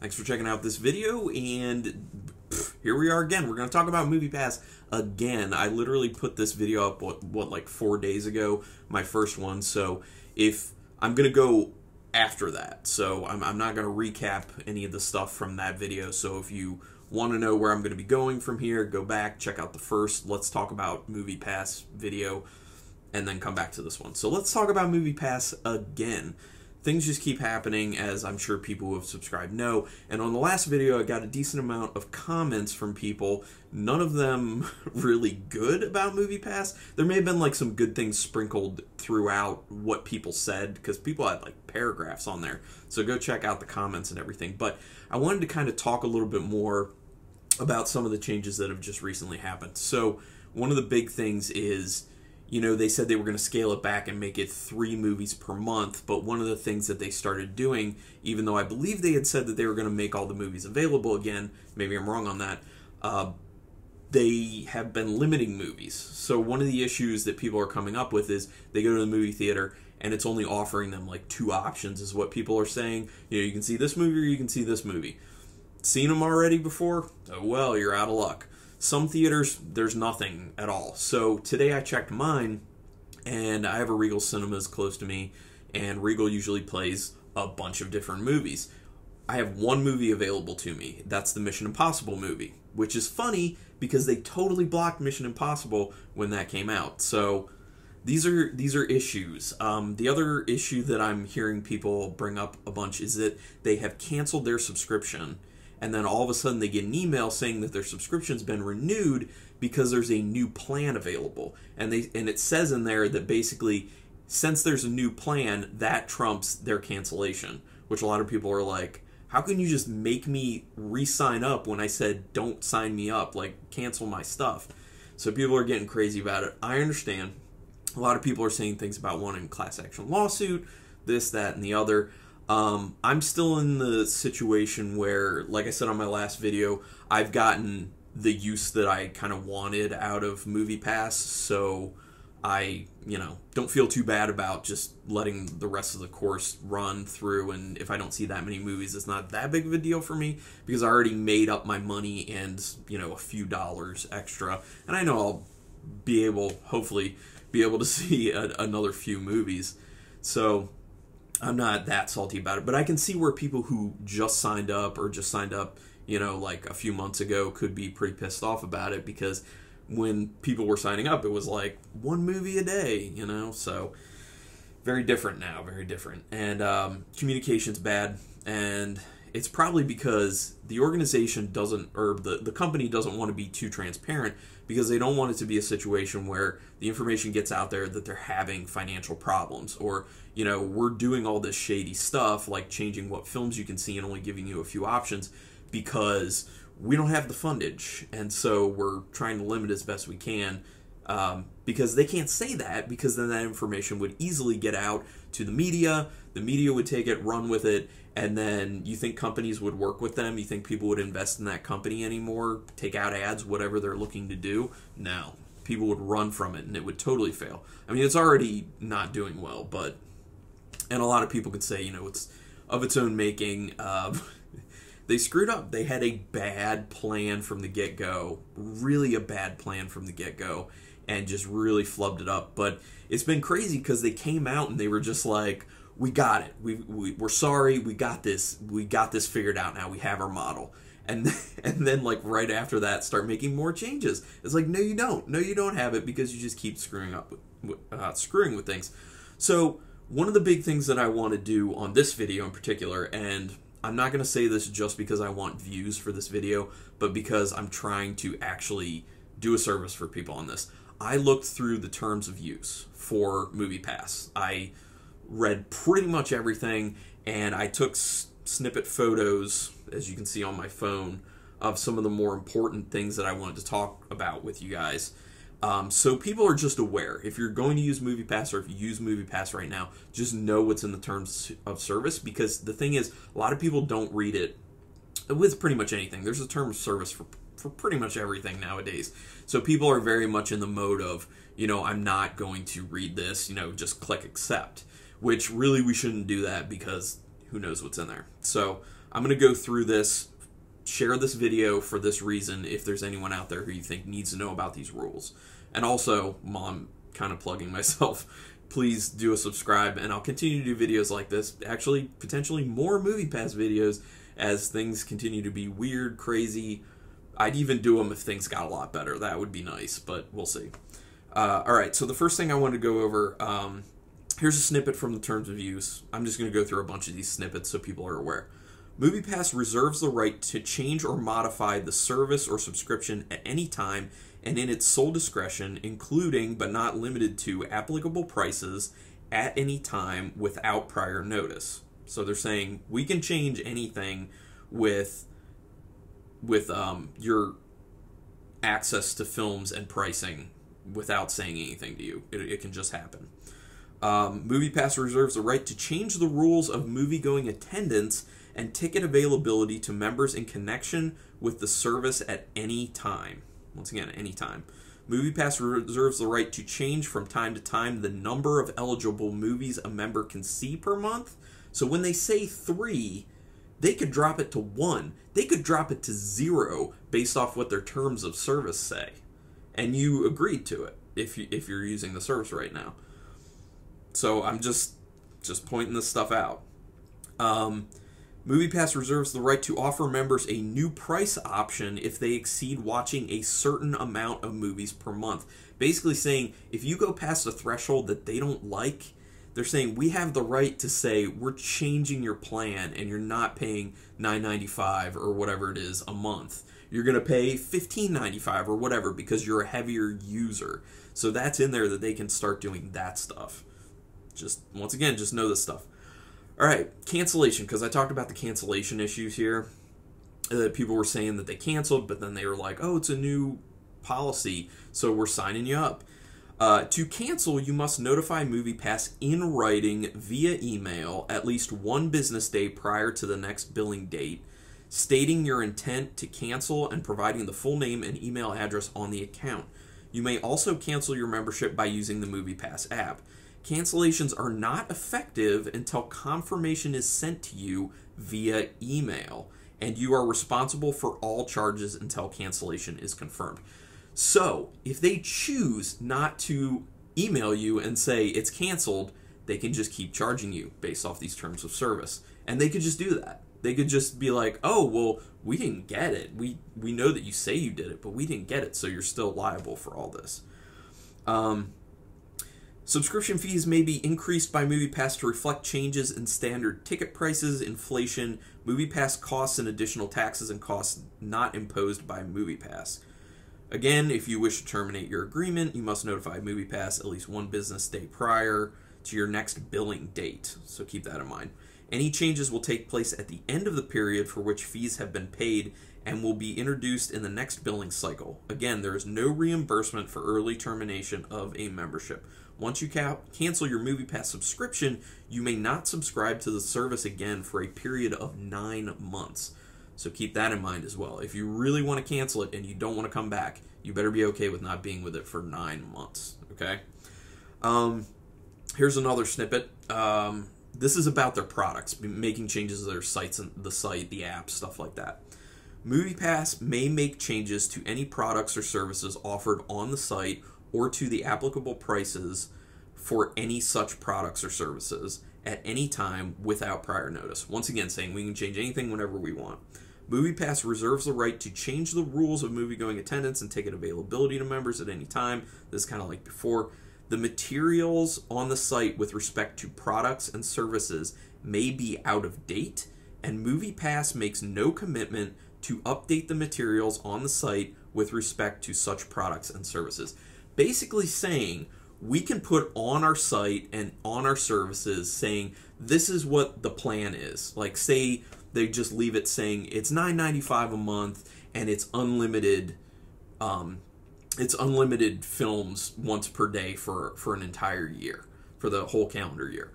Thanks for checking out this video, and pff, here we are again. We're going to talk about Movie Pass again. I literally put this video up, what, what, like four days ago, my first one, so if I'm going to go after that, so I'm, I'm not going to recap any of the stuff from that video, so if you want to know where I'm going to be going from here, go back, check out the first Let's Talk About Movie Pass video, and then come back to this one. So let's talk about Movie Pass again things just keep happening as I'm sure people who have subscribed know. And on the last video, I got a decent amount of comments from people, none of them really good about Movie Pass. There may have been like some good things sprinkled throughout what people said because people had like paragraphs on there. So go check out the comments and everything. But I wanted to kind of talk a little bit more about some of the changes that have just recently happened. So one of the big things is you know, they said they were going to scale it back and make it three movies per month. But one of the things that they started doing, even though I believe they had said that they were going to make all the movies available again, maybe I'm wrong on that, uh, they have been limiting movies. So one of the issues that people are coming up with is they go to the movie theater and it's only offering them like two options, is what people are saying. You know, you can see this movie or you can see this movie. Seen them already before? Oh, well, you're out of luck. Some theaters, there's nothing at all. So today I checked mine, and I have a Regal Cinemas close to me, and Regal usually plays a bunch of different movies. I have one movie available to me. That's the Mission Impossible movie, which is funny because they totally blocked Mission Impossible when that came out. So these are these are issues. Um, the other issue that I'm hearing people bring up a bunch is that they have canceled their subscription and then all of a sudden they get an email saying that their subscription's been renewed because there's a new plan available. And they and it says in there that basically since there's a new plan that trumps their cancellation. Which a lot of people are like how can you just make me re-sign up when i said don't sign me up like cancel my stuff so people are getting crazy about it. I understand. A lot of people are saying things about wanting class action lawsuit this that and the other um, I'm still in the situation where, like I said on my last video, I've gotten the use that I kind of wanted out of Movie Pass, so I, you know, don't feel too bad about just letting the rest of the course run through. And if I don't see that many movies, it's not that big of a deal for me because I already made up my money and, you know, a few dollars extra. And I know I'll be able, hopefully, be able to see a, another few movies. So I'm not that salty about it, but I can see where people who just signed up or just signed up, you know, like a few months ago could be pretty pissed off about it because when people were signing up, it was like one movie a day, you know, so very different now, very different. And um, communication's bad, and it's probably because the organization doesn't, or the, the company doesn't want to be too transparent because they don't want it to be a situation where the information gets out there that they're having financial problems or you know we're doing all this shady stuff like changing what films you can see and only giving you a few options because we don't have the fundage. And so we're trying to limit as best we can um, because they can't say that because then that information would easily get out to the media. The media would take it run with it and then you think companies would work with them? You think people would invest in that company anymore? Take out ads whatever they're looking to do? No. People would run from it and it would totally fail. I mean it's already not doing well but and a lot of people could say you know it's of its own making uh, they screwed up. They had a bad plan from the get-go really a bad plan from the get-go and just really flubbed it up. But it's been crazy because they came out and they were just like we got it. We, we we're sorry. We got this. We got this figured out now. We have our model. And and then like right after that, start making more changes. It's like no, you don't. No, you don't have it because you just keep screwing up with uh, screwing with things. So one of the big things that I want to do on this video in particular, and I'm not going to say this just because I want views for this video, but because I'm trying to actually do a service for people on this. I looked through the terms of use for Movie Pass. I read pretty much everything, and I took s- snippet photos, as you can see on my phone, of some of the more important things that I wanted to talk about with you guys. Um, so people are just aware. If you're going to use MoviePass or if you use MoviePass right now, just know what's in the terms of service because the thing is, a lot of people don't read it with pretty much anything. There's a term of service for for pretty much everything nowadays. So people are very much in the mode of, you know, I'm not going to read this, you know, just click accept which really we shouldn't do that because who knows what's in there. So I'm going to go through this, share this video for this reason if there's anyone out there who you think needs to know about these rules. And also, mom, kind of plugging myself, please do a subscribe and I'll continue to do videos like this. Actually, potentially more Movie Pass videos as things continue to be weird, crazy. I'd even do them if things got a lot better. That would be nice, but we'll see. Uh, all right, so the first thing I want to go over um, here's a snippet from the terms of use. I'm just going to go through a bunch of these snippets so people are aware. MoviePass reserves the right to change or modify the service or subscription at any time and in its sole discretion, including but not limited to applicable prices at any time without prior notice. So they're saying we can change anything with with um, your access to films and pricing without saying anything to you. It, it can just happen. Um, MoviePass reserves the right to change the rules of movie-going attendance and ticket availability to members in connection with the service at any time. Once again, any time. MoviePass reserves the right to change from time to time the number of eligible movies a member can see per month. So when they say three, they could drop it to one. They could drop it to zero based off what their terms of service say. And you agreed to it if you if you're using the service right now. So I'm just just pointing this stuff out. Um, MoviePass reserves the right to offer members a new price option if they exceed watching a certain amount of movies per month. Basically, saying if you go past a threshold that they don't like, they're saying we have the right to say we're changing your plan and you're not paying $9.95 or whatever it is a month. You're going to pay $15.95 or whatever because you're a heavier user. So that's in there that they can start doing that stuff. Just once again, just know this stuff. All right, cancellation because I talked about the cancellation issues here. Uh, people were saying that they canceled, but then they were like, "Oh, it's a new policy, so we're signing you up." Uh, to cancel, you must notify MoviePass in writing via email at least one business day prior to the next billing date, stating your intent to cancel and providing the full name and email address on the account. You may also cancel your membership by using the MoviePass app. Cancellations are not effective until confirmation is sent to you via email, and you are responsible for all charges until cancellation is confirmed. So, if they choose not to email you and say it's canceled, they can just keep charging you based off these terms of service. And they could just do that. They could just be like, "Oh, well, we didn't get it. We we know that you say you did it, but we didn't get it, so you're still liable for all this." Um, Subscription fees may be increased by MoviePass to reflect changes in standard ticket prices, inflation, MoviePass costs, and additional taxes and costs not imposed by MoviePass. Again, if you wish to terminate your agreement, you must notify MoviePass at least one business day prior to your next billing date. So keep that in mind. Any changes will take place at the end of the period for which fees have been paid and will be introduced in the next billing cycle. Again, there is no reimbursement for early termination of a membership. Once you ca- cancel your MoviePass subscription, you may not subscribe to the service again for a period of nine months. So keep that in mind as well. If you really want to cancel it and you don't want to come back, you better be okay with not being with it for nine months. Okay. Um, here's another snippet. Um, this is about their products, making changes to their sites and the site, the app, stuff like that. MoviePass may make changes to any products or services offered on the site or to the applicable prices for any such products or services at any time without prior notice. Once again, saying we can change anything whenever we want. MoviePass reserves the right to change the rules of movie-going attendance and ticket availability to members at any time. This is kind of like before. The materials on the site with respect to products and services may be out of date, and MoviePass makes no commitment to update the materials on the site with respect to such products and services basically saying we can put on our site and on our services saying this is what the plan is. Like say they just leave it saying it's 9.95 a month and it's unlimited um, it's unlimited films once per day for for an entire year for the whole calendar year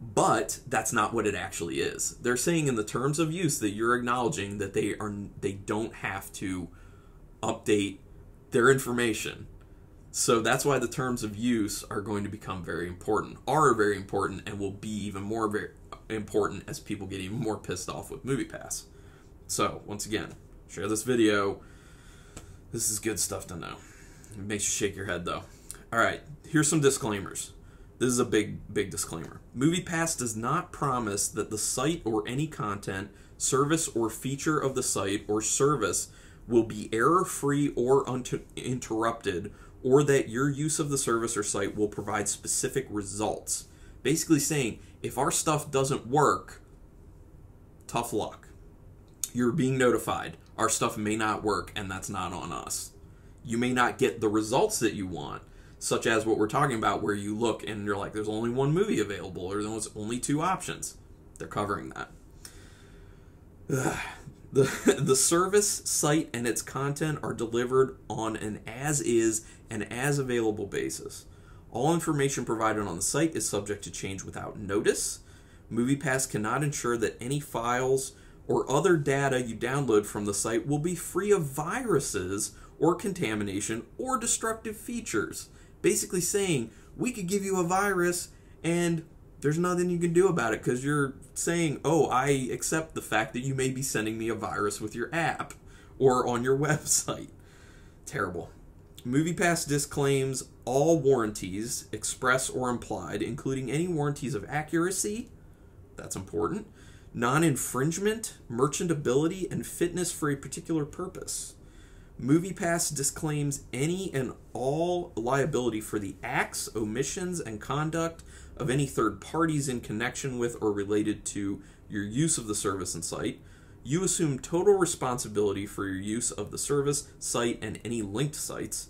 but that's not what it actually is they're saying in the terms of use that you're acknowledging that they are they don't have to update their information so that's why the terms of use are going to become very important, are very important, and will be even more very, important as people get even more pissed off with MoviePass. So, once again, share this video. This is good stuff to know. It makes you shake your head though. All right, here's some disclaimers. This is a big, big disclaimer. MoviePass does not promise that the site or any content, service, or feature of the site or service will be error free or uninterrupted, or that your use of the service or site will provide specific results. Basically, saying if our stuff doesn't work, tough luck. You're being notified. Our stuff may not work, and that's not on us. You may not get the results that you want, such as what we're talking about, where you look and you're like, there's only one movie available, or there's only two options. They're covering that. The, the service, site, and its content are delivered on an as is and as available basis. All information provided on the site is subject to change without notice. MoviePass cannot ensure that any files or other data you download from the site will be free of viruses or contamination or destructive features basically saying we could give you a virus and there's nothing you can do about it because you're saying, oh, I accept the fact that you may be sending me a virus with your app or on your website. Terrible. MoviePass disclaims all warranties, express or implied, including any warranties of accuracy, that's important, non infringement, merchantability, and fitness for a particular purpose. MoviePass disclaims any and all liability for the acts, omissions, and conduct of any third parties in connection with or related to your use of the service and site. You assume total responsibility for your use of the service, site, and any linked sites.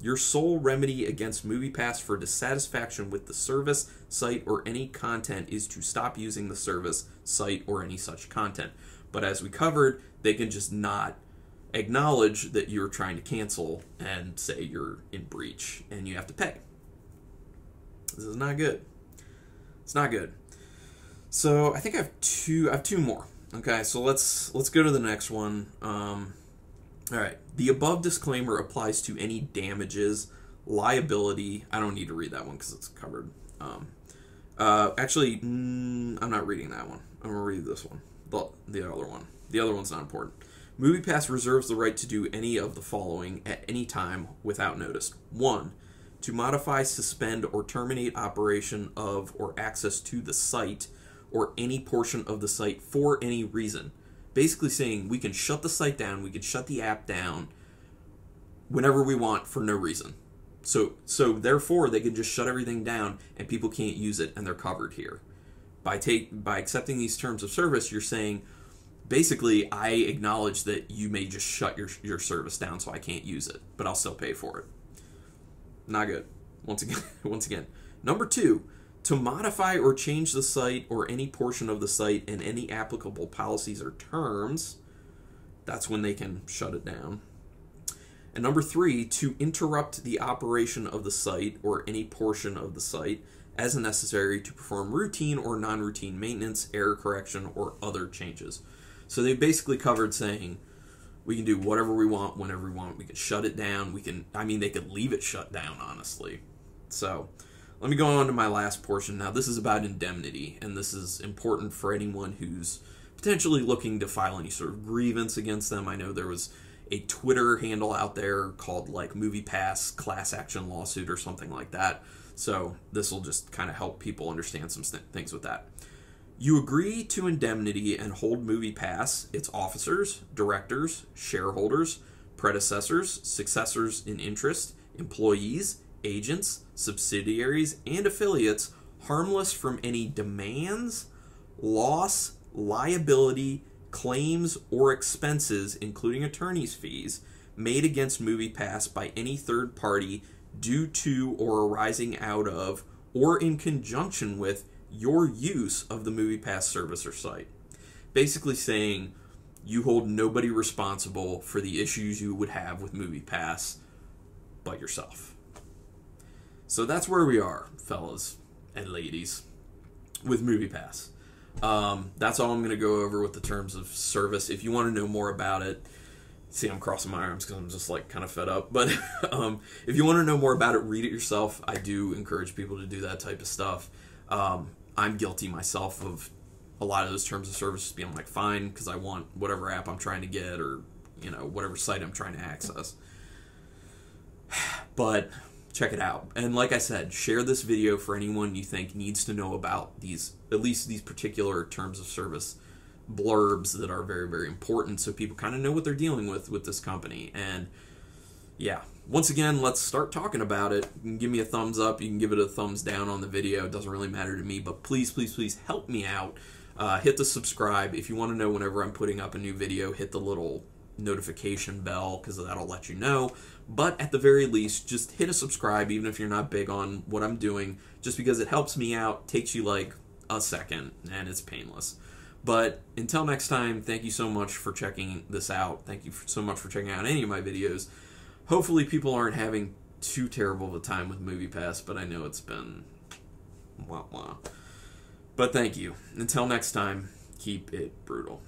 Your sole remedy against MoviePass for dissatisfaction with the service, site, or any content is to stop using the service, site, or any such content. But as we covered, they can just not acknowledge that you're trying to cancel and say you're in breach and you have to pay. This is not good. It's not good. So I think I have two. I have two more. Okay, so let's let's go to the next one. Um, all right. The above disclaimer applies to any damages, liability. I don't need to read that one because it's covered. Um, uh, actually, mm, I'm not reading that one. I'm gonna read this one. The the other one. The other one's not important. MoviePass reserves the right to do any of the following at any time without notice. 1. To modify, suspend, or terminate operation of or access to the site or any portion of the site for any reason. Basically saying we can shut the site down, we can shut the app down whenever we want for no reason. So so therefore they can just shut everything down and people can't use it and they're covered here. By take by accepting these terms of service, you're saying basically I acknowledge that you may just shut your your service down so I can't use it, but I'll still pay for it. Not good. Once again, once again. Number 2, to modify or change the site or any portion of the site in any applicable policies or terms, that's when they can shut it down. And number 3, to interrupt the operation of the site or any portion of the site as necessary to perform routine or non-routine maintenance, error correction, or other changes. So they basically covered saying we can do whatever we want whenever we want. We can shut it down. We can, I mean, they could leave it shut down, honestly. So let me go on to my last portion. Now, this is about indemnity, and this is important for anyone who's potentially looking to file any sort of grievance against them. I know there was a Twitter handle out there called like Movie Pass Class Action Lawsuit or something like that. So this will just kind of help people understand some things with that. You agree to indemnity and hold MoviePass, its officers, directors, shareholders, predecessors, successors in interest, employees, agents, subsidiaries, and affiliates harmless from any demands, loss, liability, claims, or expenses, including attorney's fees, made against MoviePass by any third party due to or arising out of or in conjunction with your use of the MoviePass service or site. Basically saying you hold nobody responsible for the issues you would have with MoviePass but yourself. So that's where we are, fellas and ladies, with MoviePass. Um, that's all I'm going to go over with the terms of service. If you want to know more about it, see, I'm crossing my arms because I'm just like kind of fed up. But um, if you want to know more about it, read it yourself. I do encourage people to do that type of stuff. Um, I'm guilty myself of a lot of those terms of service being like fine because I want whatever app I'm trying to get or you know whatever site I'm trying to access. But check it out. And like I said, share this video for anyone you think needs to know about these at least these particular terms of service blurbs that are very very important so people kind of know what they're dealing with with this company and yeah once again let's start talking about it. You can give me a thumbs up you can give it a thumbs down on the video it doesn't really matter to me but please please please help me out. Uh, hit the subscribe. If you want to know whenever i'm putting up a new video hit the little notification bell because that'll let you know. But at the very least just hit a subscribe even if you're not big on what i'm doing just because it helps me out takes you like a second and it's painless. But until next time, thank you so much for checking this out. Thank you so much for checking out any of my videos. Hopefully, people aren't having too terrible of a time with MoviePass, but I know it's been wah wah. But thank you. Until next time, keep it brutal.